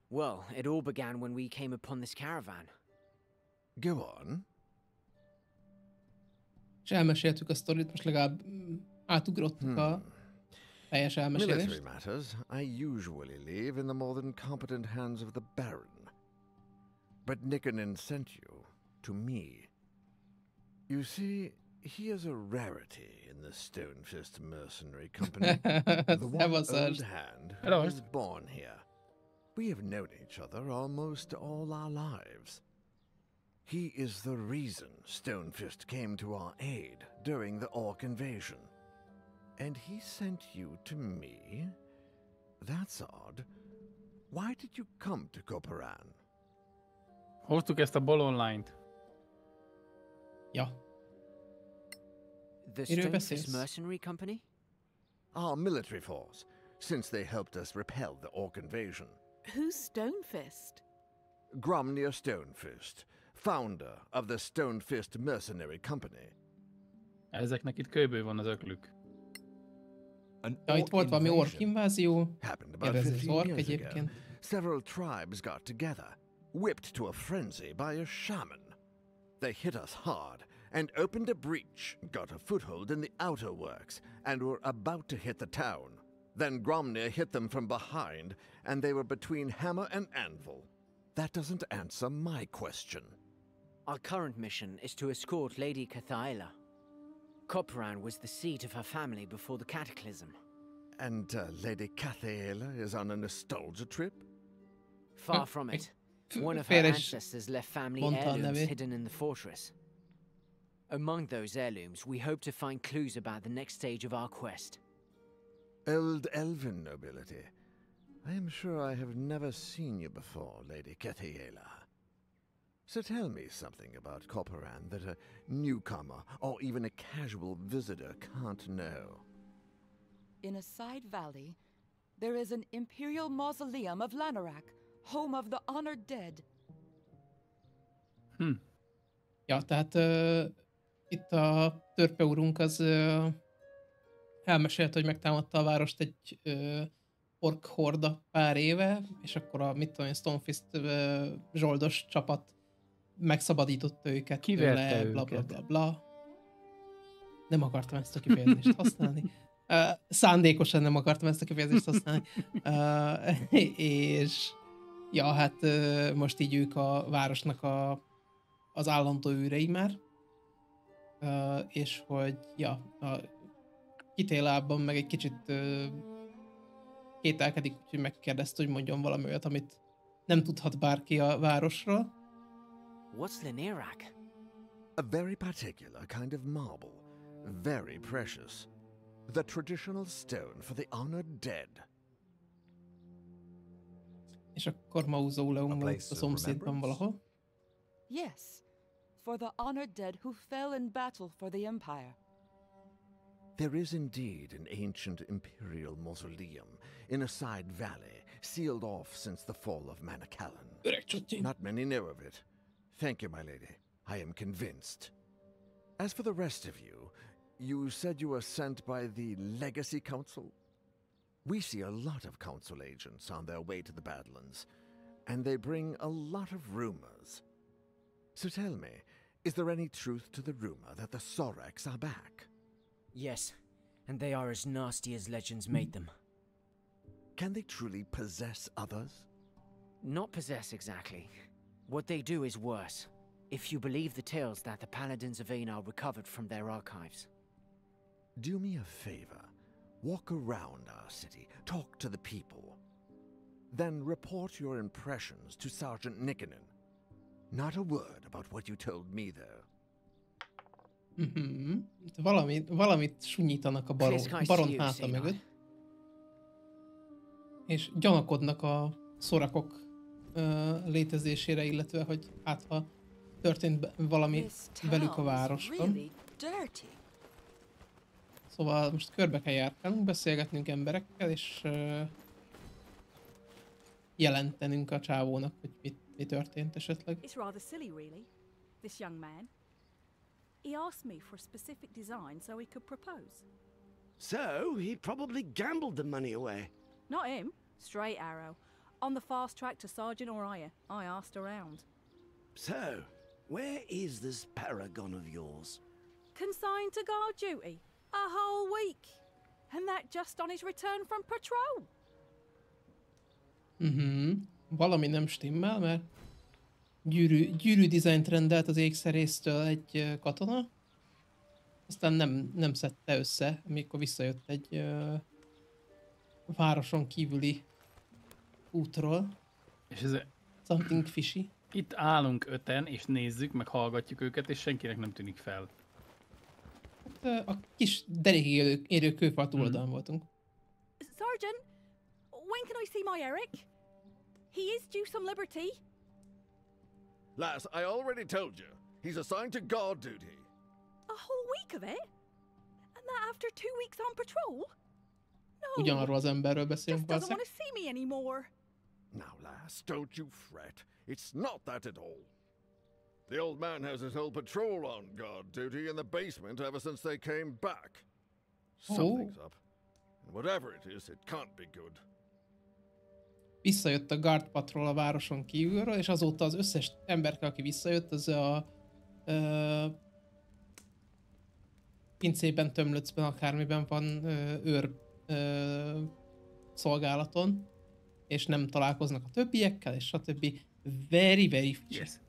Well, it all began when we came upon this caravan. Go on. És elmeséltük a sztorit, most legalább mm, átugrottuk a teljes Military elmesélést. matters I usually leave in the more than competent hands of the Baron. But Nikonin sent you to me. You see, he is a rarity in the Stonefist Mercenary Company. the one Szevaszás. old hand Hello. who was born here. We have known each other almost all our lives. He is the reason Stonefist came to our aid during the Orc invasion. And he sent you to me? That's odd. Why did you come to Koparan? Hoztuk ezt a ball online-t. Ja. The Miről Stonefist beszélsz? Mercenary Company? Our military force, since they helped us repel the Orc invasion. Who's Stonefist? Gromnir Stonefist, founder of the Stonefist Mercenary Company. Ezeknek itt kőből van az öklük. An Ja, itt orc volt valami ork invasion. invázió. Happened about Kérdezi az ork years ago. egyébként. Several tribes got together, whipped to a frenzy by a shaman. They hit us hard and opened a breach, got a foothold in the outer works, and were about to hit the town. Then Gromnir hit them from behind, and they were between hammer and anvil. That doesn't answer my question. Our current mission is to escort Lady Cathaela. Copperan was the seat of her family before the cataclysm. And uh, Lady Cathaela is on a nostalgia trip? Far from it. One of her ancestors left family mondta a heirlooms hidden in the fortress. Among those heirlooms, we hope to find clues about the next stage of our quest. Old elven nobility. I am sure I have never seen you before, Lady Cathaela. So tell me something about Copperan that a newcomer or even a casual visitor can't know. In a side valley, there is an imperial mausoleum of Lanarak, home of the honored dead. Hm. Ja, tehát uh, itt a törpe úrunk az uh, elmesélte, hogy megtámadta a várost egy uh, ork horda pár éve, és akkor a, mit tudom én, Stonefist uh, zsoldos csapat megszabadította őket Kiverte tőle, bla bla bla bla. Nem akartam ezt a kifejezést használni. Uh, szándékosan nem akartam ezt a kifejezést használni. Uh, és ja, hát uh, most így ők a városnak a, az állandó őrei már. Uh, és hogy ja, a kitélában meg egy kicsit uh, kételkedik, úgyhogy megkérdezte, hogy mondjon valami olyat, amit nem tudhat bárki a városról. What's Linirak? A very particular kind of marble, very precious. The traditional stone for the honored dead. És akkor mauzóleum A volt place a of szomszédban remembrance? valahol. Yes, for the honored dead who fell in battle for the Empire. There is indeed an ancient imperial mausoleum in a side valley, sealed off since the fall of Manacalon. Öreg csotyi. Not many know of it. Thank you, my lady. I am convinced. As for the rest of you, you said you were sent by the Legacy Council? We see a lot of Council agents on their way to the Badlands, and they bring a lot of rumors. So tell me, is there any truth to the rumor that the Sorax are back? Yes, and they are as nasty as legends made them. Can they truly possess others? Not possess exactly. What they do is worse, if you believe the tales that the Paladins of Aenar recovered from their archives. Do me a favor. Walk around our city, talk to the people. Then report your impressions to Sergeant Nickenen. Not a word about what you told me, though. Mhm. Valami, valamit sunyítanak a baron, baron háta Xenon. mögött. És gyanakodnak a szorakok ö, létezésére, illetve hogy hát ha történt valami velük a városban. Szóval most körbe kell járkálnunk, beszélgetnünk emberekkel, és ö, jelentenünk a csávónak, hogy mit, mi történt esetleg. It's rather silly, really, this young man. He asked me for a specific design so he could propose. So, he probably gambled the money away. Not him, straight arrow. On the fast track to Sergeant Oriah, I asked around. So, where is this paragon of yours? Consigned to guard duty, a whole week. And that just on his return from patrol. Mhm. Valami nem stimmel, mert gyűrű, gyűrű dizájnt rendelt az ékszerésztől egy katona, aztán nem, nem szedte össze, amikor visszajött egy ö, városon kívüli útról. És ez, Something fishy. itt állunk öten, és nézzük, meg hallgatjuk őket, és senkinek nem tűnik fel. Hát, a kis derékig érő, érő kőfal túloldalán voltunk. Sergeant, when can I see my Eric? He is due some liberty. Lass, I already told you. He's assigned to guard duty. A whole week of it? And that after two weeks on patrol? No, Ugyanarról az emberről beszélünk just doesn't want to see me anymore. Now, lass, don't you fret. It's not that at all. The old man has his whole patrol on guard duty in the basement ever since they came back. Something's up. And whatever it is, it can't be good. Visszajött a Guard Patrol a városon kívülről, és azóta az összes emberke, aki visszajött, az a ö, pincében, tömlöcben, akármiben van ö, őr ö, szolgálaton, és nem találkoznak a többiekkel, és stb. Very, very fishy. Yes.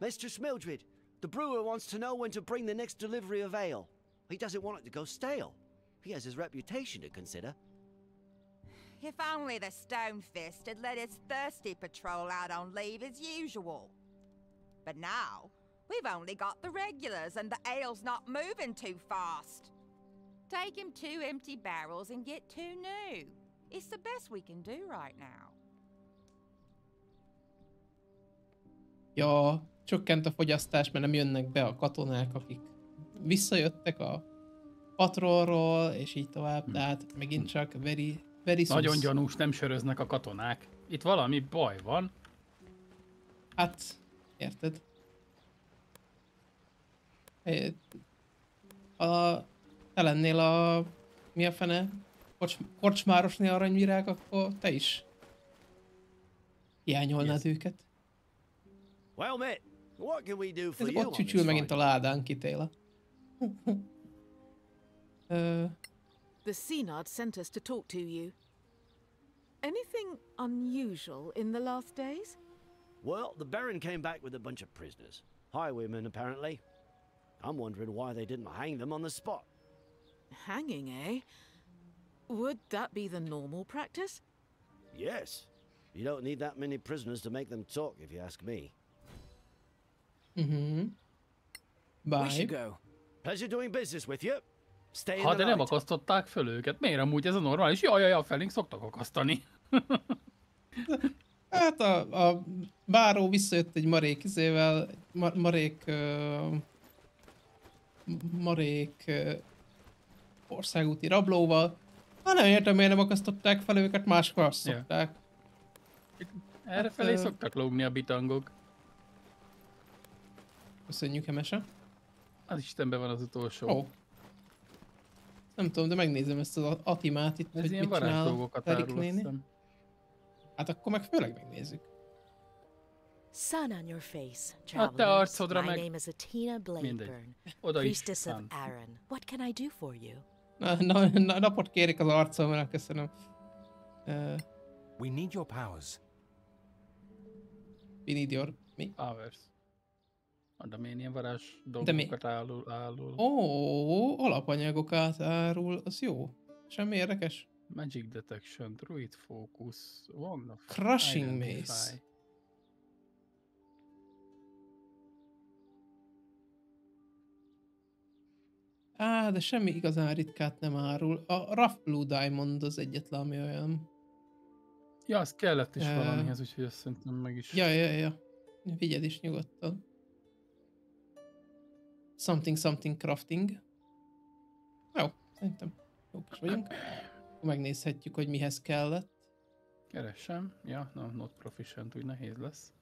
Mistress Mildred, the brewer wants to know when to bring the next delivery of ale. He doesn't want it to go stale. He has his reputation to consider. If only the Stonefist had let his thirsty patrol out on leave as usual. But now, we've only got the regulars and the ale's not moving too fast. Take him two empty barrels and get two new. It's the best we can do right now. Ja, csökkent a fogyasztás, mert nem jönnek be a katonák, akik visszajöttek a patrolról, és így tovább, tehát megint csak very, very Nagyon sus. gyanús, nem söröznek a katonák. Itt valami baj van. Hát, érted? É, A, te lennél a, mi a fene, Kocs, kocsmárosné aranyvirág, akkor te is hiányolnád yes. őket. Well met, what can we do for Ez you ott csücsül megint a ládán kitéla. Ö, The Synod sent us to talk to you. Anything unusual in the last days? Well, the Baron came back with a bunch of prisoners. Highwaymen, apparently. I'm wondering why they didn't hang them on the spot. Hanging, eh? Would that be the normal practice? Yes. You don't need that many prisoners to make them talk, if you ask me. Mm-hmm. We Bye. should go. Pleasure doing business with you. Stay in Ha de nem akasztották föl őket. Miért amúgy ez a normális? Jaj, jaj, jaj, felénk szoktak akasztani. Hát a, a báró visszajött egy marék izével, egy ma, marék uh, marék országúti rablóval. Hát nem értem, miért nem akasztották fel őket, máskor azt Ja. szokták. Erre felé ö, szoktak lógni a bitangok. Köszönjük, Emese. Az Istenben van az utolsó. Ó. Nem tudom, de megnézem ezt az Atimát itt, Ez hogy ilyen mit csinál varázsdolgokat Erik árul, azt néni. hiszem. Hát akkor meg főleg megnézzük. Sun on your face, A te travelers. arcodra My meg... name is Atina Mindegy. Bladeburn, Oda is priestess of. Aaron. What can I do for you? Na, na, na, napot kérik az arcomra, köszönöm. Uh, We need your powers. We need your... Mi? Powers. A Damien varázs De mi? dolgokat állul, állul. Ó, alapanyagok átárul, az jó. Semmi érdekes. Magic Detection, Druid Focus, Wand of Crushing Identify. Á, de semmi igazán ritkát nem árul. A Rough Blue Diamond az egyetlen, ami olyan. Ja, az kellett is Ö, valamihez, úgyhogy azt szerintem meg is. Ja, ja, ja. Vigyed is nyugodtan. Something, something crafting. Jó, szerintem jók is vagyunk. Megnézhetjük, hogy mihez kellett. Keresem. Ja, no, not proficient, úgy nehéz lesz.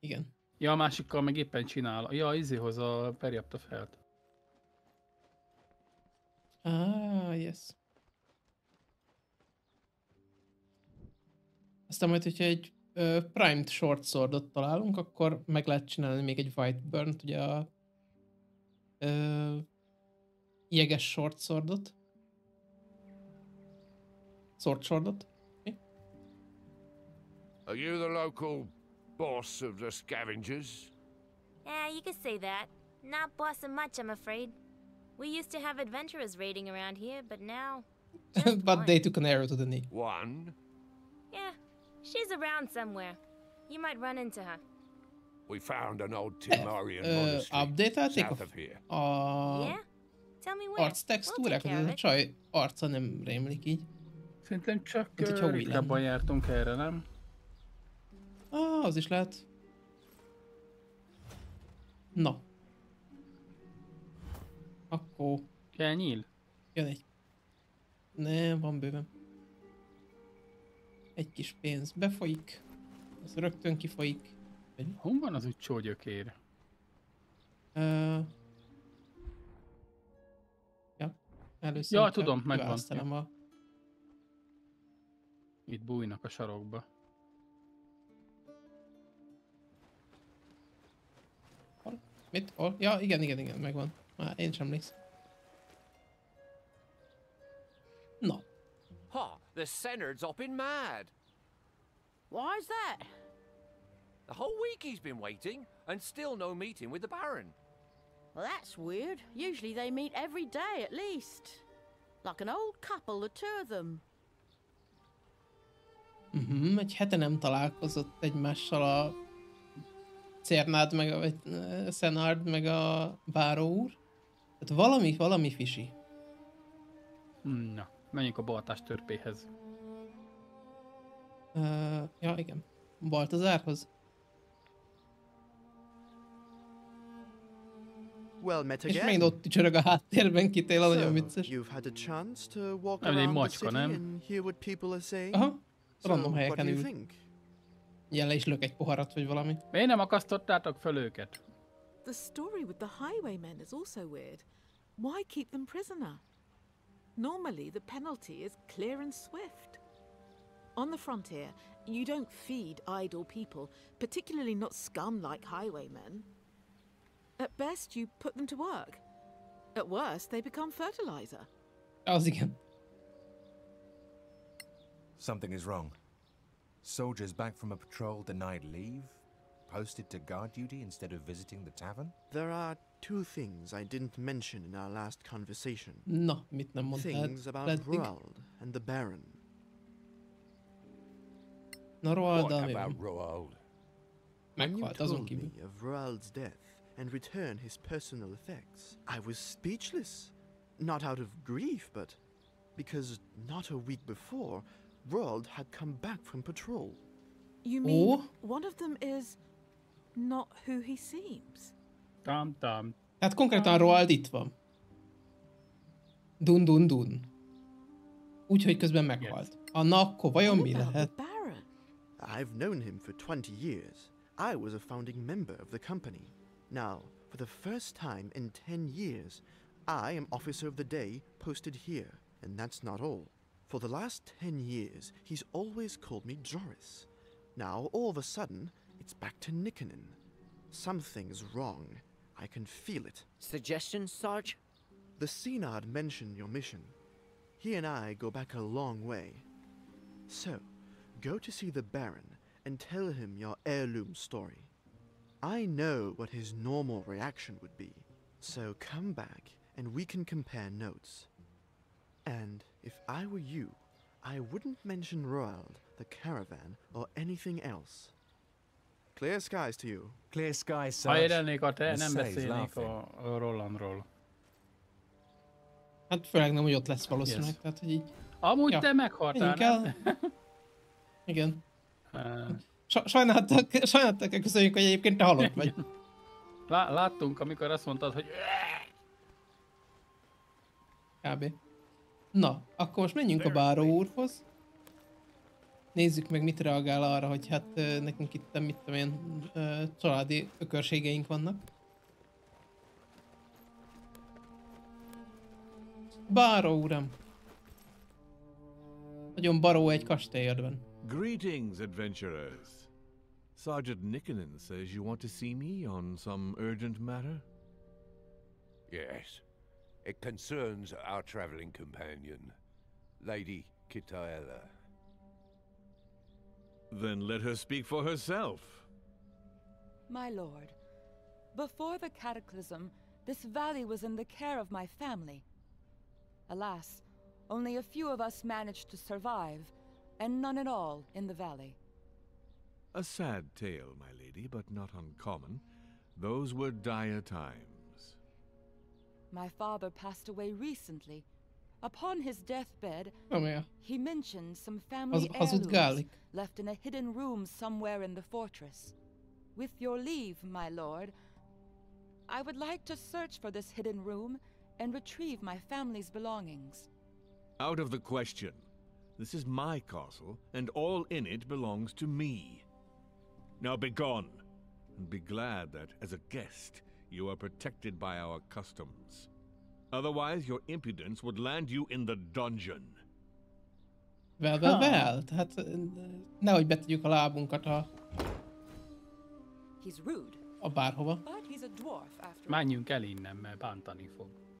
Igen. Ja, a másikkal meg éppen csinál. Ja, izéhoz a Periapta felt. Ah, yes. Aztán majd, hogyha egy ö, primed short swordot találunk, akkor meg lehet csinálni még egy white burn ugye a ö, jeges short swordot. Sword swordot. Are you the local boss of the scavengers? Yeah, you could say that. Not bossing much, I'm afraid. We used to have adventurers raiding around here, but now. But they took an arrow to the knee. One? Yeah, she's around somewhere. You might run into her. We found an old Timorian Ö, monastery update-elték south a, of here. a Yeah? Tell me where. arc textúrák? care Ez of a it. csaj arca nem rémlik így. Szerintem csak Mint hogyha uh, új ritkábban lenne. jártunk erre, nem? Ah, az is lehet. Na. Akkor Kell nyíl? jön egy. Nem, van bőven. Egy kis pénz befolyik. Az rögtön kifolyik. Hon van az úgy gyökér? Uh, ja, először Ja, tudom, megvan. kiválasztanom a... Itt bújnak a sarokba. Mit? Hol? Ja, igen, igen, igen, megvan. Már én sem emlékszem. Na, Ha! The Senard's up in mad. Why's that? The whole week he's been waiting, and still no meeting with the Baron. Well, that's weird. Usually they meet every day at least. Like an old couple, the two of them. uh-huh, egy hete nem találkozott egymással a Cernád meg a, vagy Szenárd meg a báró úr. Tehát valami, valami fisi. Na, menjünk a baltás törpéhez. Uh, ja, igen. Baltazárhoz. Well met És again. megint ott csörög a háttérben, kitél, nagyon vicces. You've had a chance to walk Nem, egy around the macska, city nem? and hear what people are saying? Aha, So, random helyeken ül. Ilyen le is lök egy poharat, vagy valami. Miért nem akasztottátok föl őket? The story with the highwaymen is also weird. Why keep them prisoner? Normally, the penalty is clear and swift. On the frontier, you don't feed idle people, particularly not scum like highwaymen. At best, you put them to work. At worst, they become fertilizer. Az igen. Something is wrong. Soldiers back from a patrol denied leave? Posted to guard duty instead of visiting the tavern? There are two things I didn't mention in our last conversation. Na, mit Things about eddig? Roald and the Baron. Na, Roald, What ami about van? Roald? When you Meghalt told me of Roald's death and return his personal effects, I was speechless. Not out of grief, but because not a week before, Roald had come back from patrol. You mean Oh? one of them is not who he seems? Tam, tam. Tehát konkrétan Roald itt van. Dun dun dun. Úgyhogy közben meghalt. A na, akkor vajon mi lehet? I've known him for 20 years. I was a founding member of the company. Now, for the first time in 10 years, I am Officer of the Day posted here, and that's not all. For the last 10 years, he's always called me Joris. Now, all of a sudden, it's back to Nikkonen. Something's wrong. I can feel it. Suggestions, Sarge? The Senard mentioned your mission. He and I go back a long way. So, go to see the Baron and tell him your heirloom story. I know what his normal reaction would be, so come back and we can compare notes. And if I were you, I wouldn't mention Roald, the caravan, or anything else. Clear skies to you. Clear skies, Ha én lennék a te, nem beszélnék a, a Rolandról. Hát főleg nem, hogy ott lesz valószínűleg, Yes. tehát hogy így... Amúgy te meghaltál, nem? Igen. Uh, Sa- Sajnáltak, sajnáltak köszönjük, hogy egyébként te halott vagy. Lá- láttunk, amikor azt mondtad, hogy Kb. Na, akkor most menjünk a báró úrhoz. Nézzük meg, mit reagál arra, hogy hát nekünk itt, mit tudom én, családi ökörségeink vannak. Báró uram. Nagyon baró egy kastélyodban. Greetings, adventurers. Sergeant Nickenen says you want to see me on some urgent matter? Yes. It concerns our traveling companion, Lady Kitaela. Then let her speak for herself. My lord, before the cataclysm, this valley was in the care of my family. Alas, only a few of us managed to survive, and none at all in the valley. A sad tale, my lady, but not uncommon. Those were dire times. My father passed away recently. Upon his deathbed, oh, Komolyan. he mentioned some family Az- az heirlooms left in a hidden room somewhere in the fortress. With your leave, my lord, I would like to search for this hidden room and retrieve my family's belongings. Out of the question. This is my castle, and all in it belongs to me. Now begone, and be glad that, as a guest, you are protected by our customs. Otherwise, your impudence would land you in the dungeon. Vel, vel, vel. Tehát ö, nehogy betegyük a lábunkat a, He's rude, a bárhova. but he's a dwarf after all. menjünk el innen, mert bántani fog.